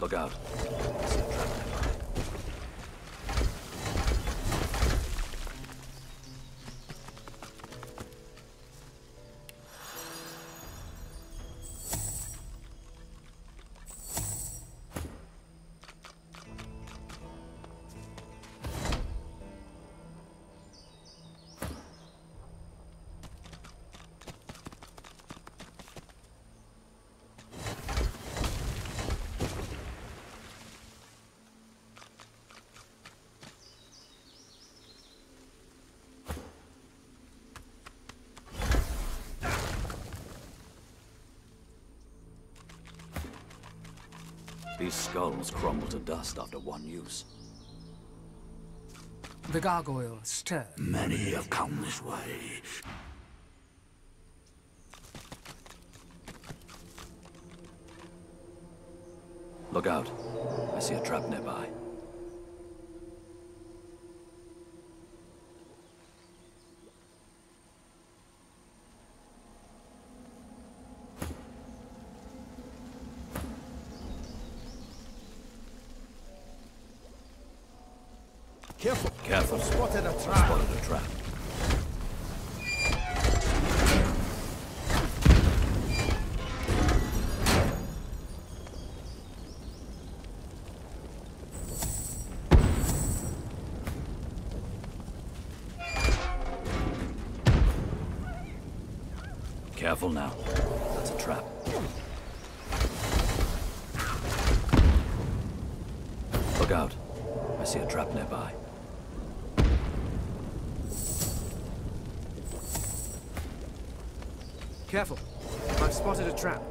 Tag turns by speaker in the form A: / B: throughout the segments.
A: Look out. These skulls crumble to dust after one use.
B: The gargoyle stirred.
C: Many have come this way.
D: Careful
A: now. That's a trap. Look out. I see a trap nearby.
D: Careful. I've spotted a trap.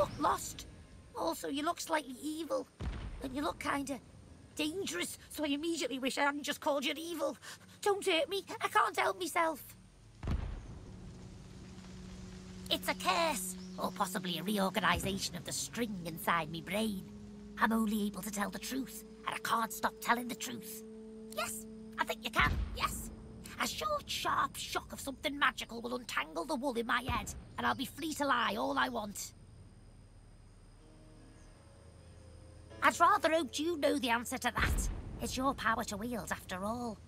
E: Look lost. Also, you look slightly evil. And you look kinda dangerous, so I immediately wish I hadn't just called you evil. Don't hurt me. I can't help myself. It's a curse, or possibly a reorganization of the string inside me brain. I'm only able to tell the truth, and I can't stop telling the truth. Yes, I think you can, yes. A short, sharp shock of something magical will untangle the wool in my head, and I'll be free to lie all I want. I'd rather hoped you know the answer to that. It's your power to wield, after all.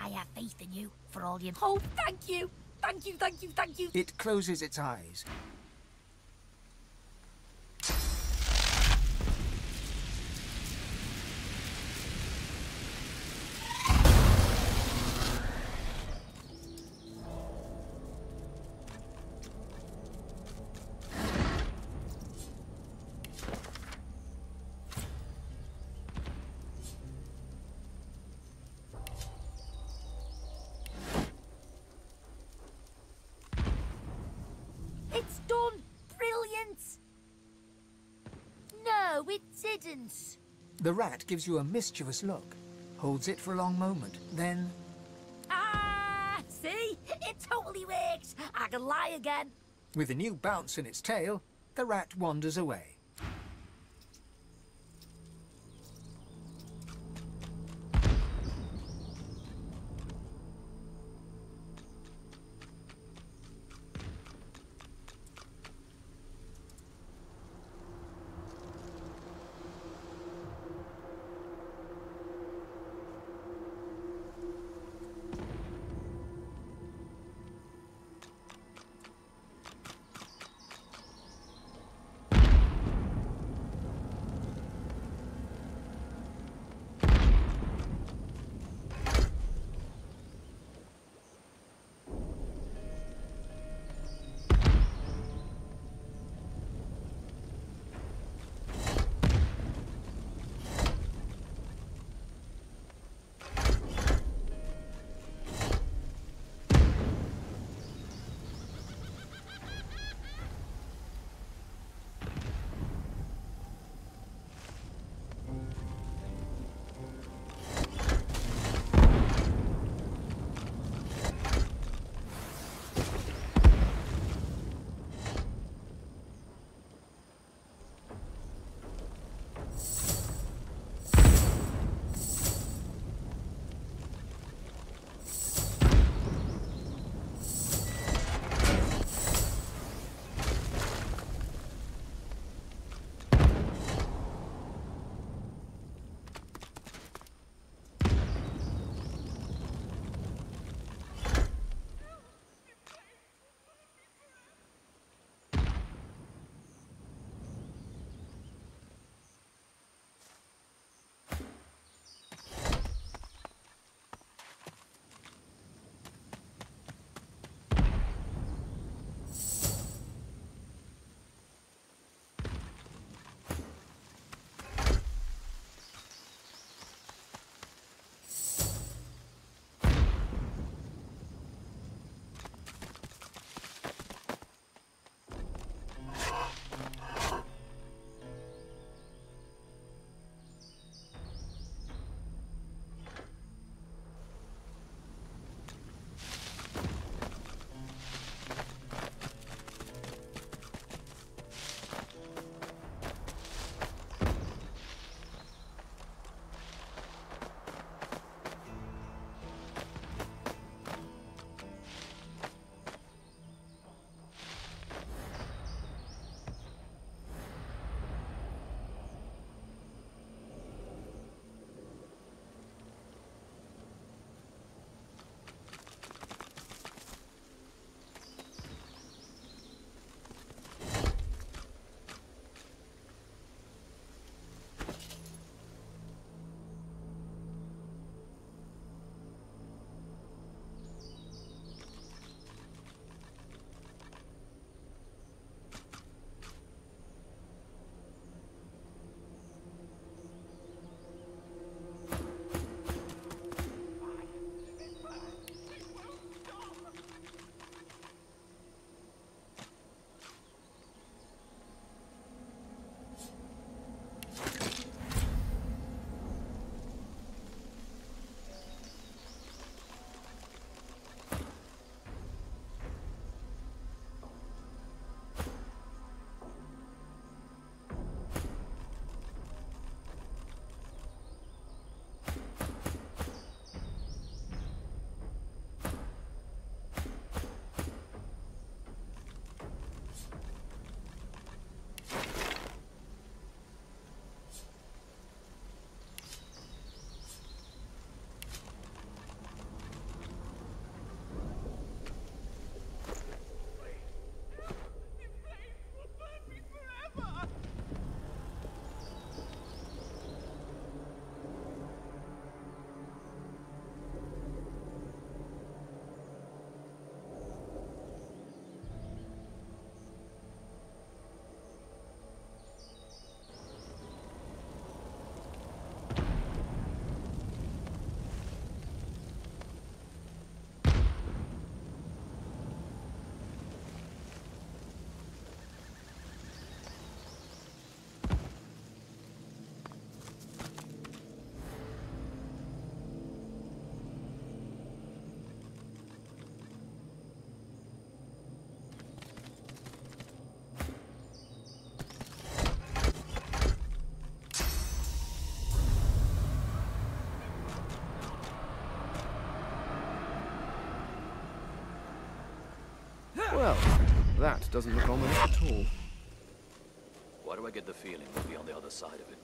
E: I have faith in you, for all you... Oh, thank you! Thank you, thank you, thank you!
D: It closes its eyes. The rat gives you a mischievous look, holds it for a long moment, then
E: Ah! See? It totally worked! I can lie again.
D: with a new bounce in its tail, the rat wanders away.
F: Well, that doesn't look ominous at all.
A: Why do I get the feeling we'll be on the other side of it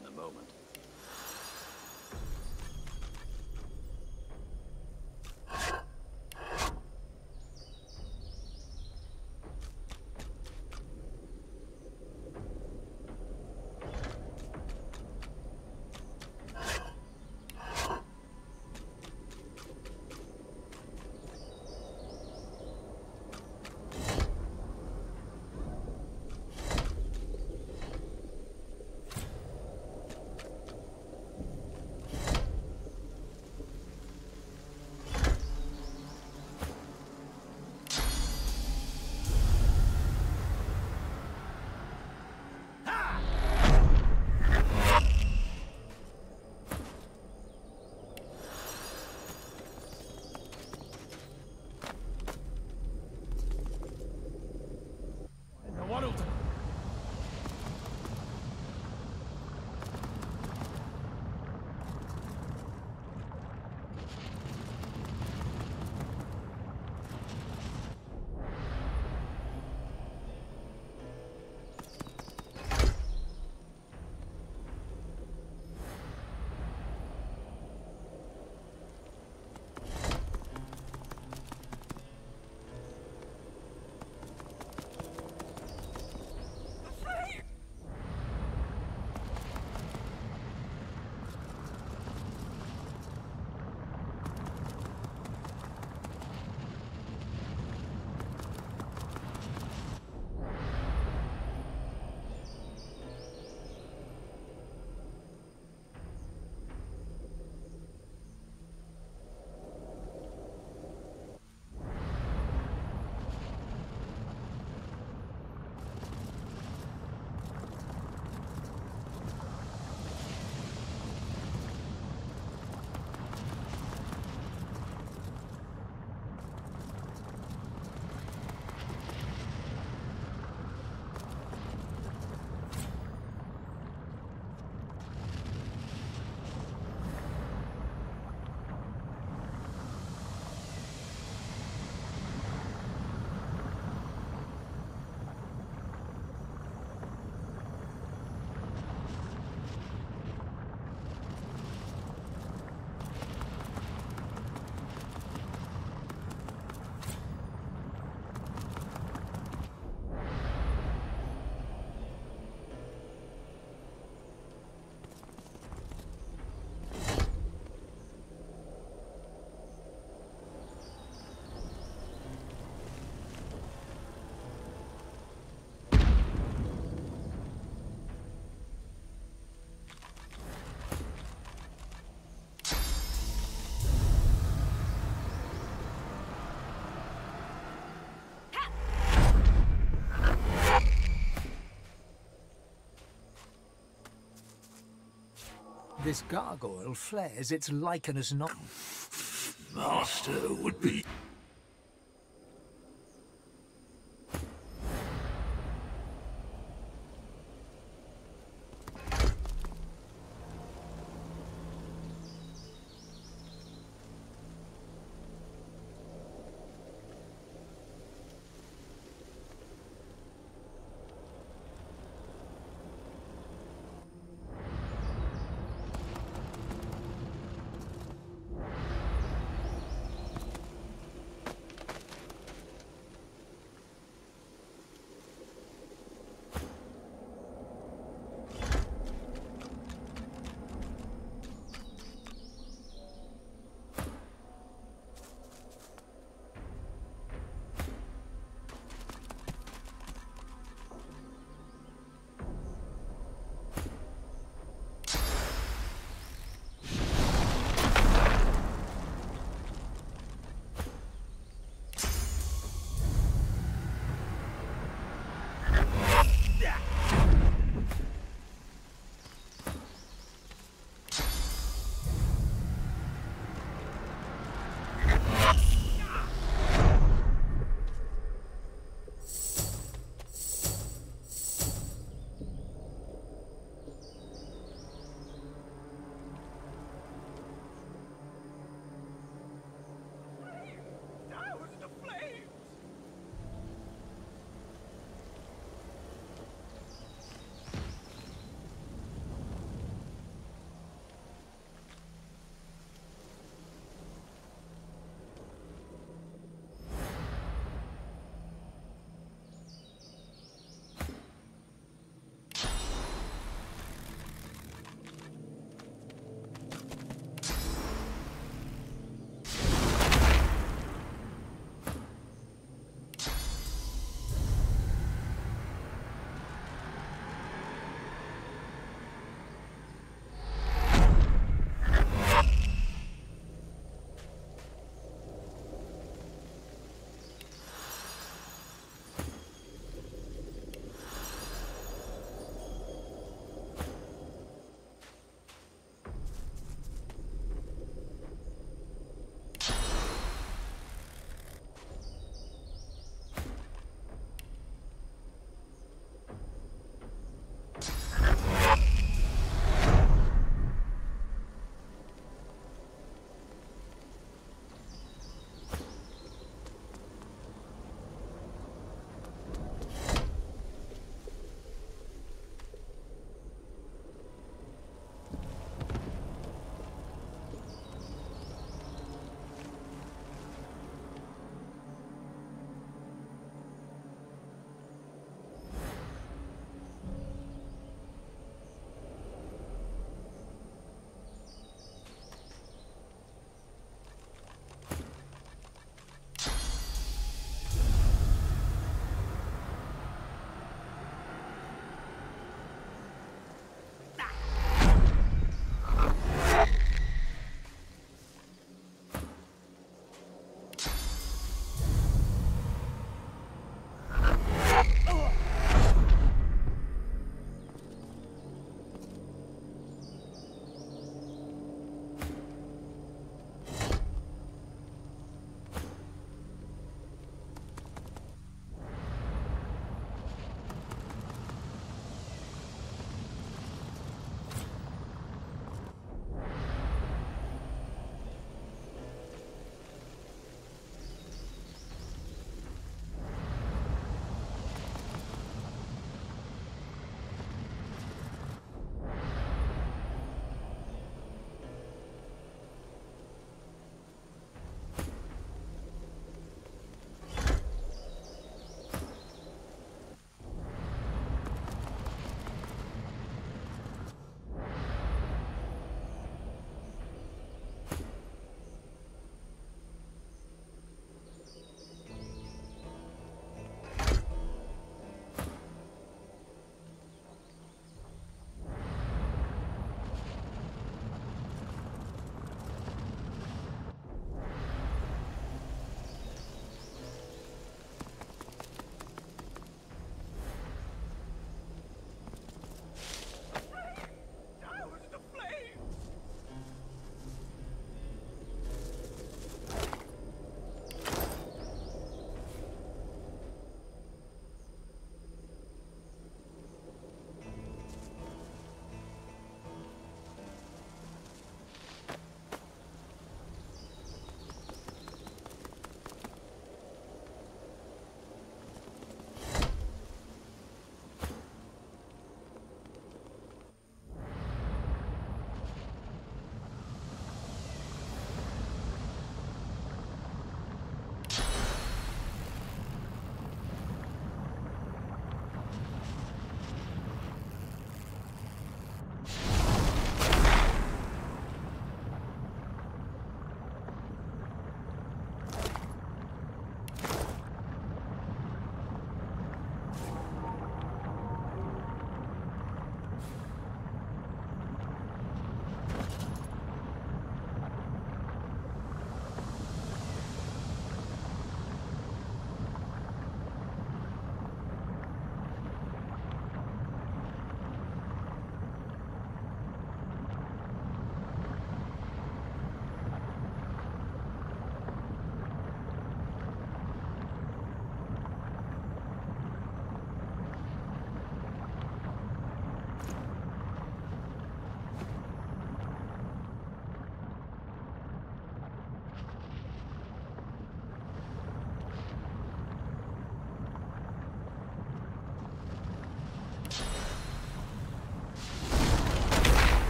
D: This gargoyle flares its lichenous not.
C: Master would be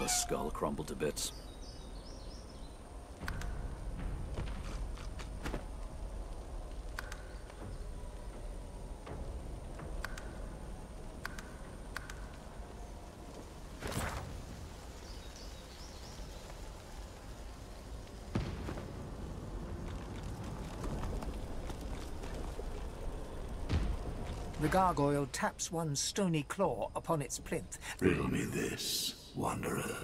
A: Another skull crumbled to bits.
D: The gargoyle taps one stony claw upon its plinth.
C: Riddle me this, wanderer.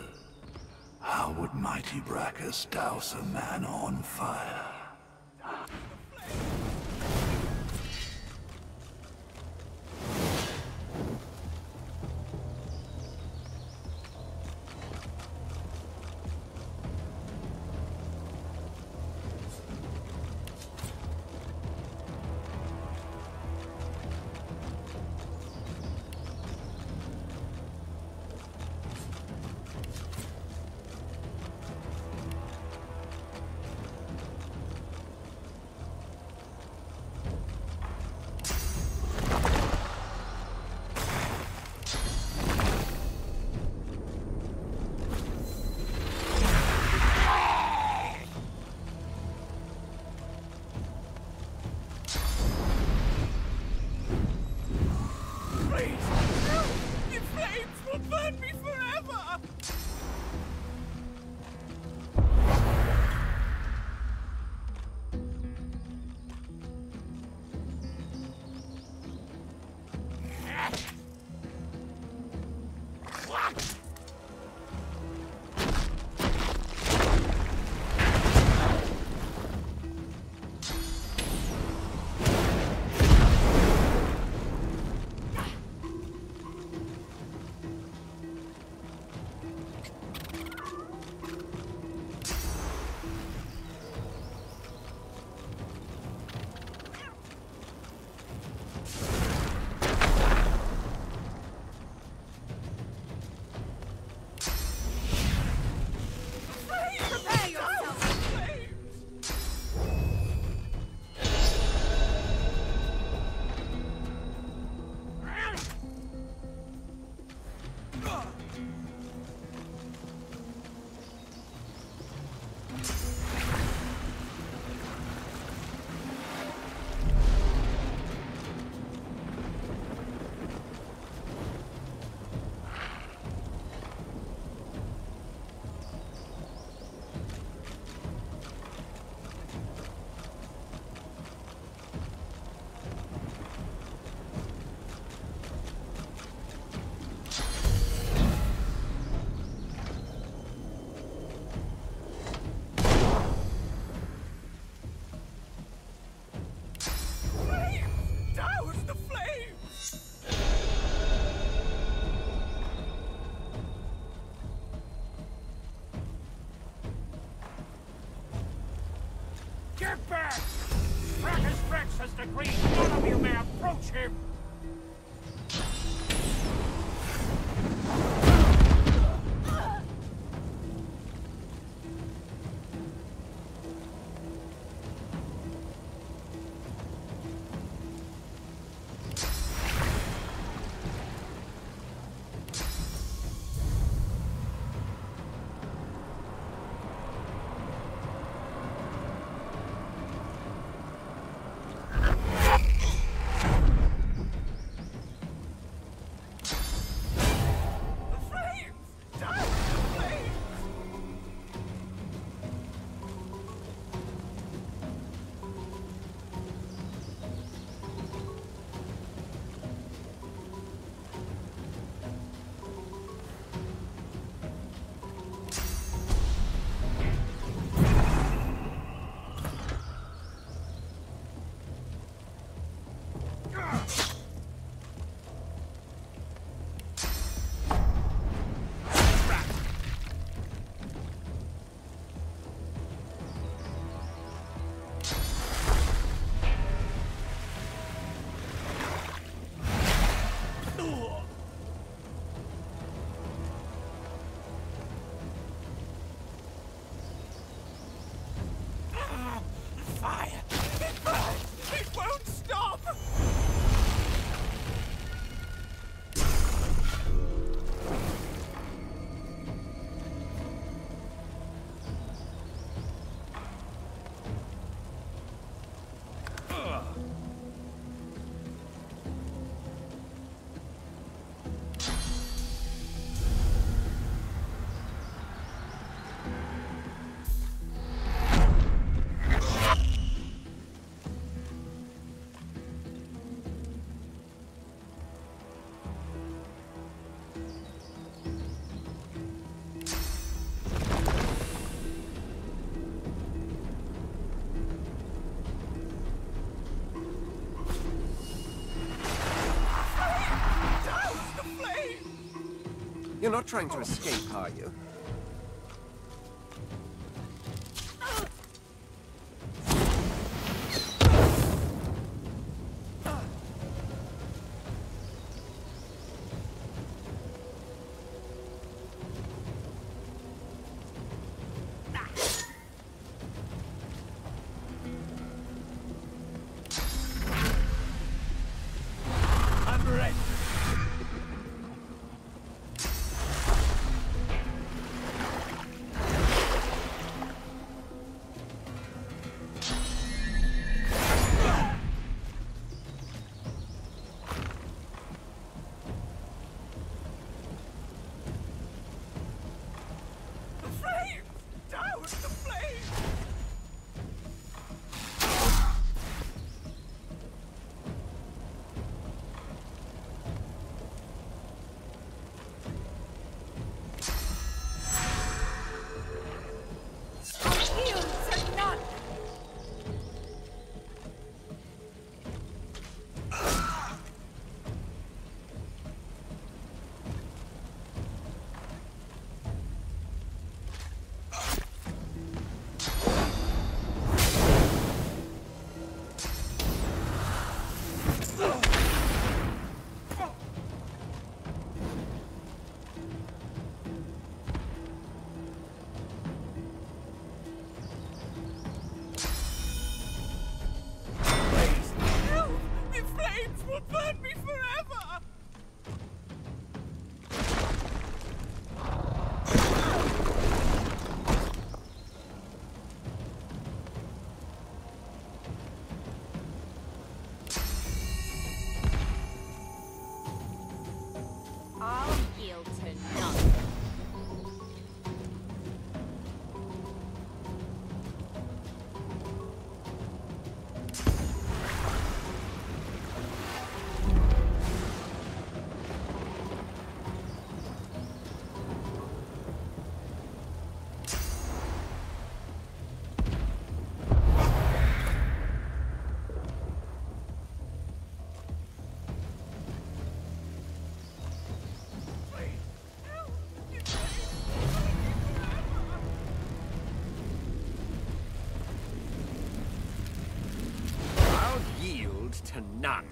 C: How would mighty Braccus douse a man on fire?
G: Braccus Rex You're not trying to escape, are you?
F: cannot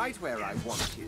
G: right where I want you.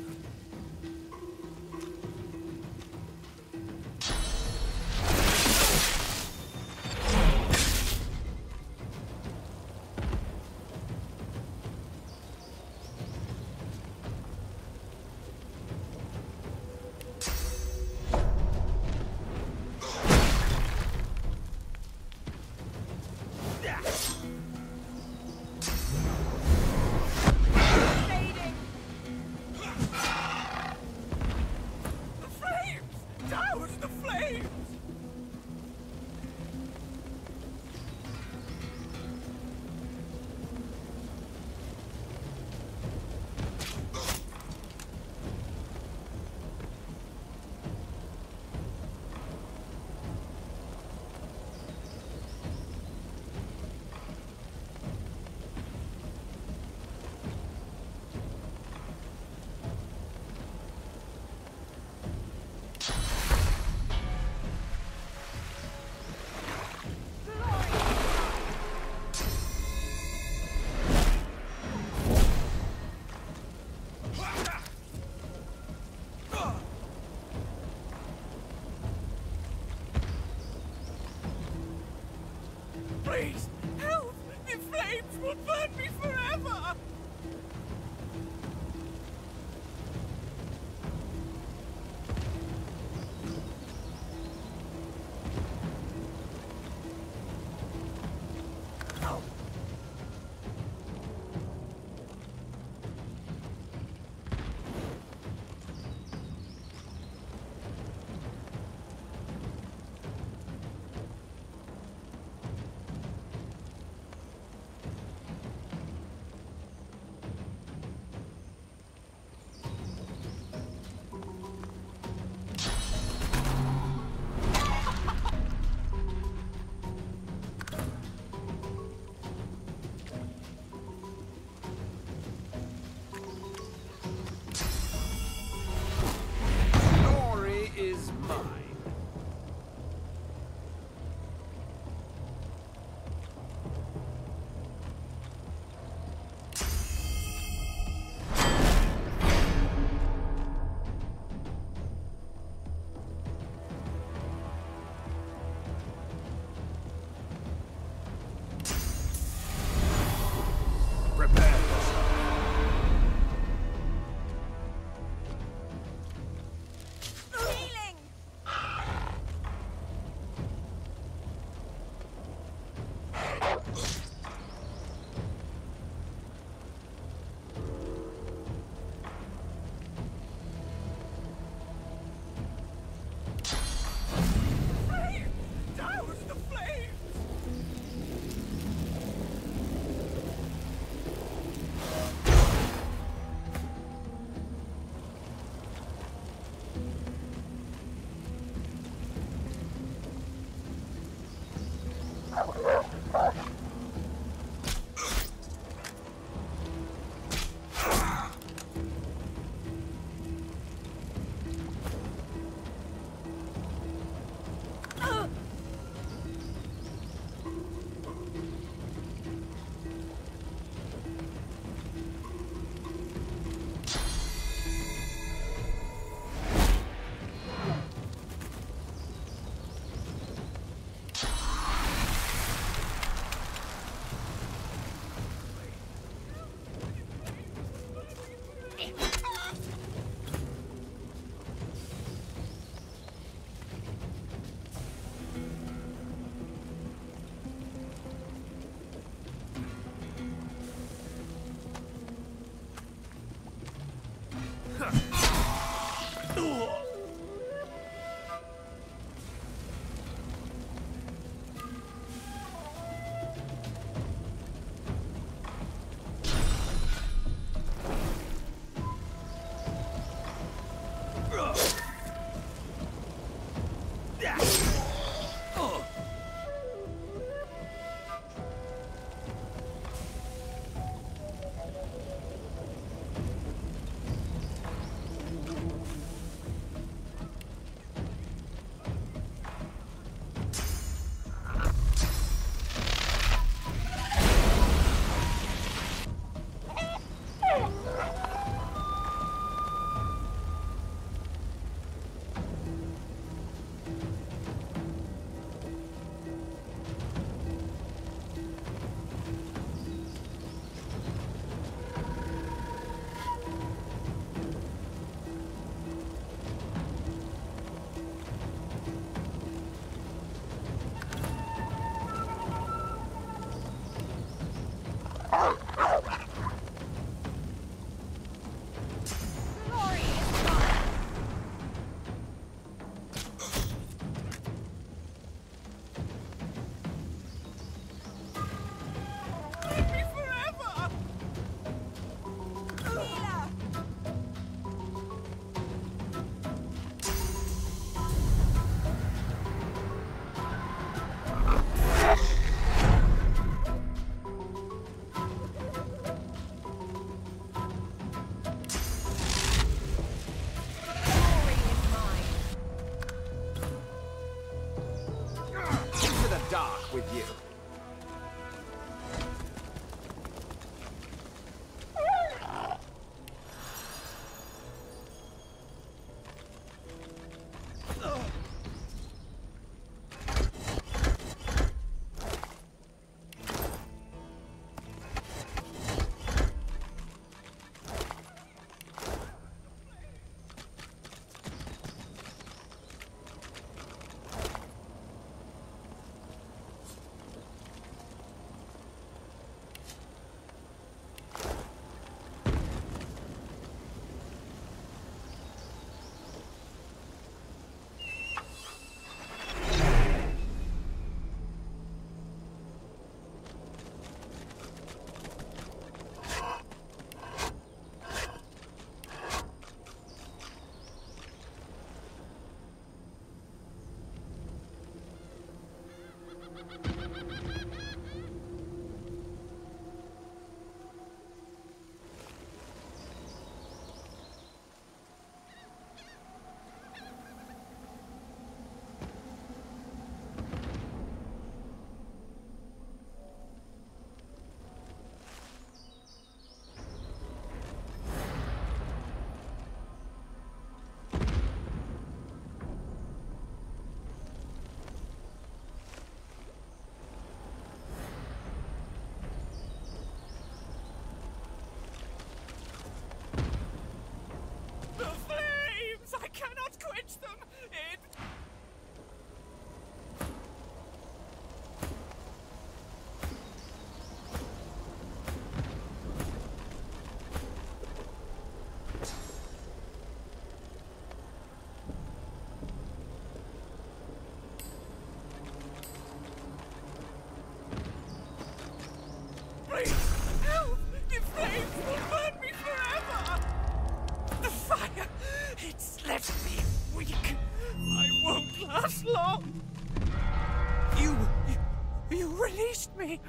G: Me.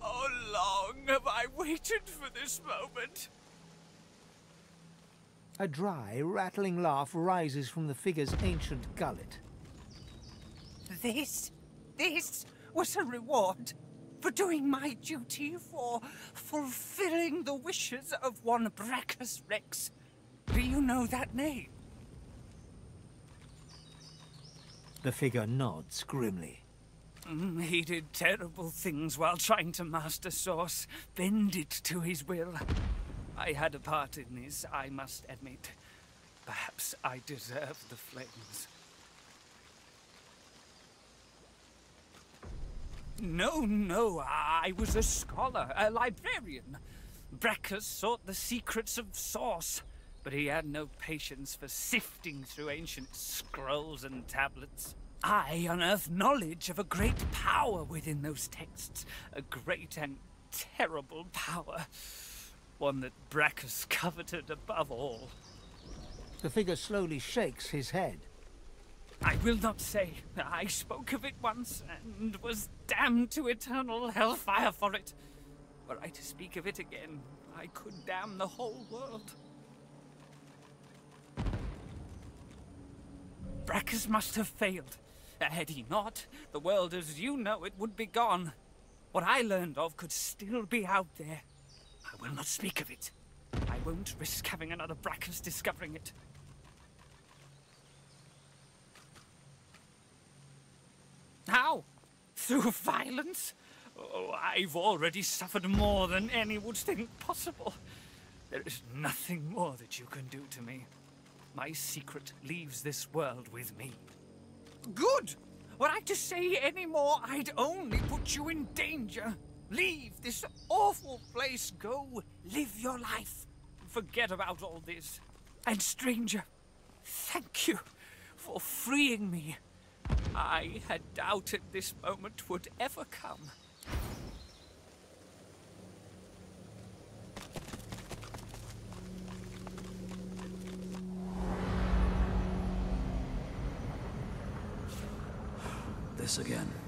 G: Oh, long have I waited for this moment.
D: A dry, rattling laugh rises from the figure's ancient gullet.
G: This, this was a reward for doing my duty, for fulfilling the wishes of one Braccus Rex. Do you know that name?
D: The figure nods grimly.
G: He did terrible things while trying to master Source, bend it to his will. I had a part in this, I must admit. Perhaps I deserve the flames. No, no, I was a scholar, a librarian. Braccus sought the secrets of Source, but he had no patience for sifting through ancient scrolls and tablets. I unearthed knowledge of a great power within those texts, a great and terrible power, one that Braccus coveted above all.
D: The figure slowly shakes his head.
G: I will not say. I spoke of it once and was damned to eternal hellfire for it. Were I to speak of it again, I could damn the whole world. Braccus must have failed. Had he not, the world as you know it would be gone. What I learned of could still be out there. I will not speak of it. I won't risk having another Braccus discovering it. How? Through violence? Oh, I've already suffered more than any would think possible. There is nothing more that you can do to me. My secret leaves this world with me. Good! Were I to say any more, I'd only put you in danger. Leave this awful place. Go live your life. Forget about all this. And stranger, thank you for freeing me. I had doubted this moment would ever come.
A: This again.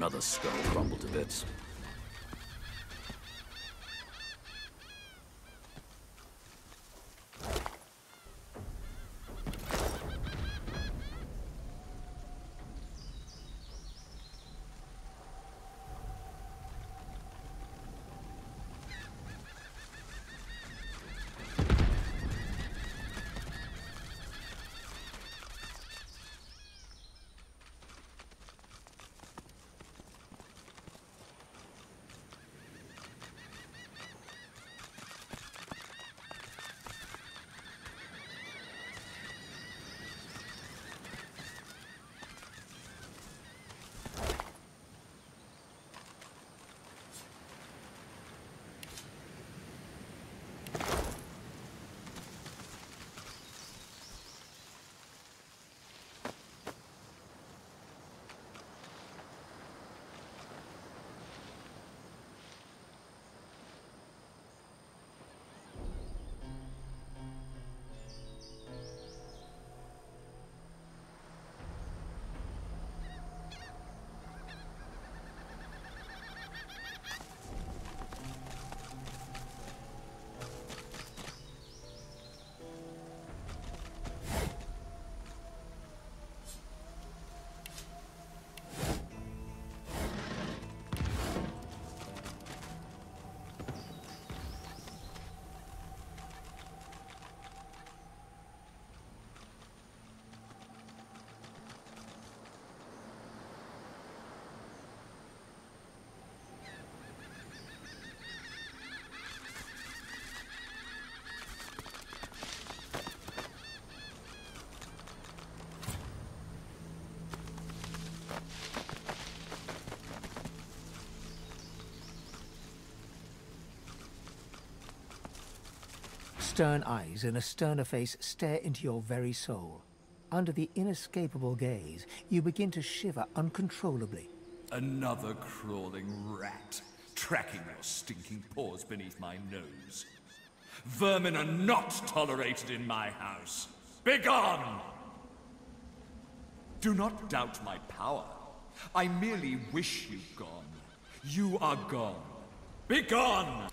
A: Another skull crumbled to bits.
D: Stern eyes and a sterner face stare into your very soul. Under the inescapable gaze, you begin to shiver uncontrollably.
H: Another crawling rat, tracking your stinking paws beneath my nose. Vermin are not tolerated in my house. Begone! Do not doubt my power. I merely wish you gone. You are gone. Begone!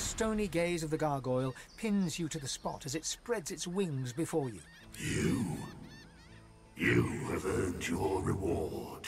D: The stony gaze of the gargoyle pins you to the spot as it spreads its wings before you.
C: You. You have earned your reward.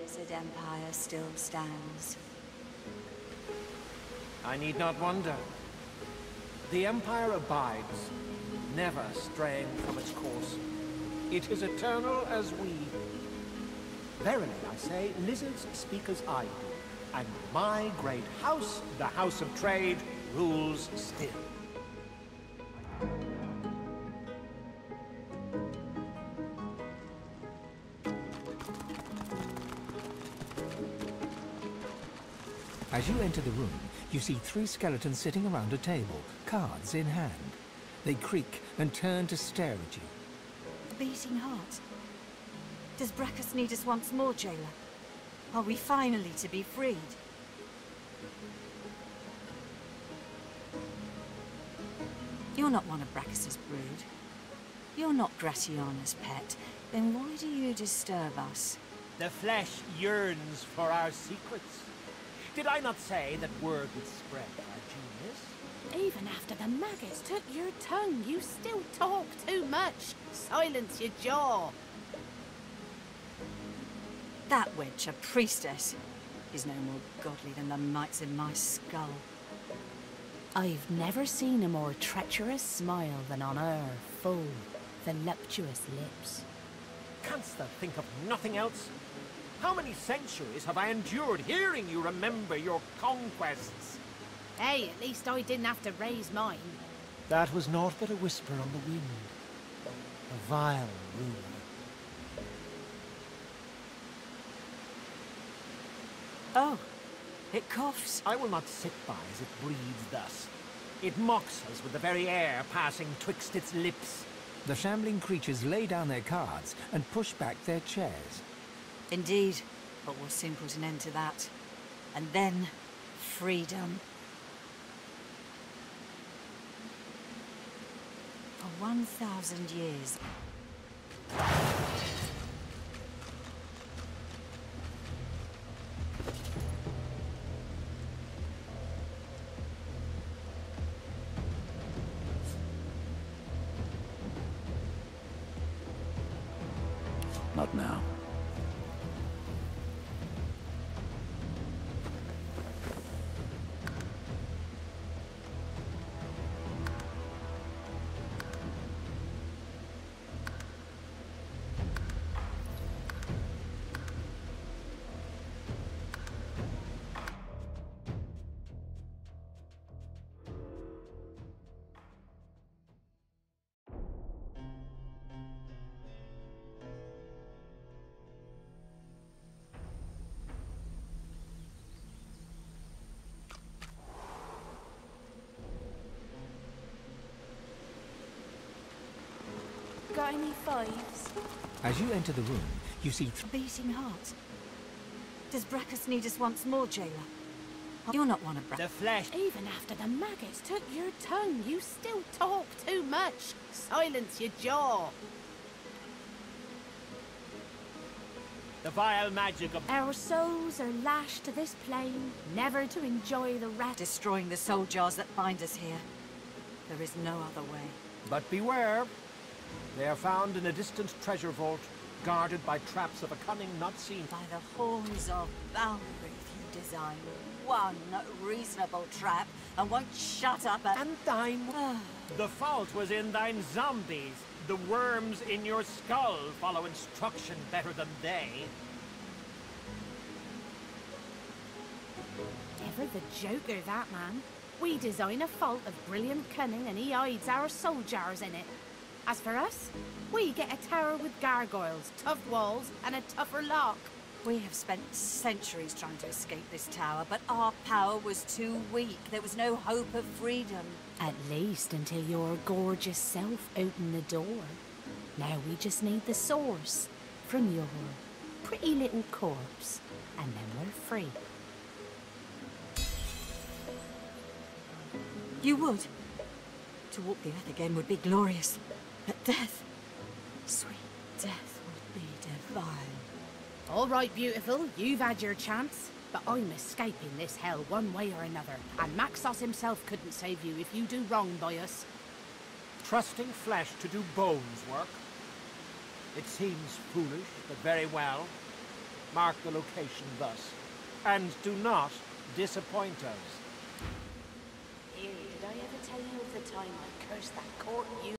I: Lizard Empire still stands.
B: I need not wonder. The Empire abides, never straying from its course. It is eternal as we. Verily, I say, lizards speak as I do, and my great house, the House of Trade, rules still.
D: As enter the room, you see three skeletons sitting around a table, cards in hand. They creak and turn to stare at you.
I: A beating heart. Does Braccus need us once more, jailer? Are we finally to be freed? You're not one of Braccus's brood. You're not Gratiana's pet. Then why do you disturb us?
B: The flesh yearns for our secrets. Did I not say that word would spread our genius?
J: Even after the maggots took your tongue, you still talk too much. Silence your jaw.
I: That witch, a priestess, is no more godly than the mites in my skull.
J: I've never seen a more treacherous smile than on her full, voluptuous lips.
B: Canst thou think of nothing else? How many centuries have I endured hearing you remember your conquests?
J: Hey, at least I didn't have to raise mine.
B: That was naught but a whisper on the wind. A vile rumor.
I: Oh, it coughs.
B: I will not sit by as it breathes thus. It mocks us with the very air passing twixt its lips.
D: The shambling creatures lay down their cards and push back their chairs.
I: Indeed, but we'll soon put an end to that. And then, freedom. For 1,000 years,
J: Got any fives?
D: As you enter the room, you see th
I: beating heart. Does Braccus need us once more, jailer? You're not one of Braccus.
B: The flesh.
J: Even after the maggots took your tongue, you still talk too much. Silence your jaw.
B: The vile magic of
J: Our souls are lashed to this plane, never to enjoy the rest.
I: Destroying the soul jars that bind us here. There is no other way.
B: But beware. They are found in a distant treasure vault, guarded by traps of a cunning not seen.
I: By the horns of Balmorith, you design one reasonable trap and won't shut up at...
B: And thine. Ah. the fault was in thine zombies. The worms in your skull follow instruction better than they.
J: Ever the joker, that man. We design a fault of brilliant cunning and he hides our soul jars in it. As for us, we get a tower with gargoyles, tough walls, and a tougher lock.
I: We have spent centuries trying to escape this tower, but our power was too weak. There was no hope of freedom.
J: At least until your gorgeous self opened the door. Now we just need the source from your pretty little corpse, and then we're free.
I: You would. To walk the earth again would be glorious. But death, sweet death, would be divine.
J: All right, beautiful, you've had your chance. But I'm escaping this hell one way or another, and Maxos himself couldn't save you if you do wrong by us.
B: Trusting flesh to do bones work. It seems foolish, but very well. mark the location thus. And do not disappoint us.
J: Here, did I ever tell you of the time I cursed that court you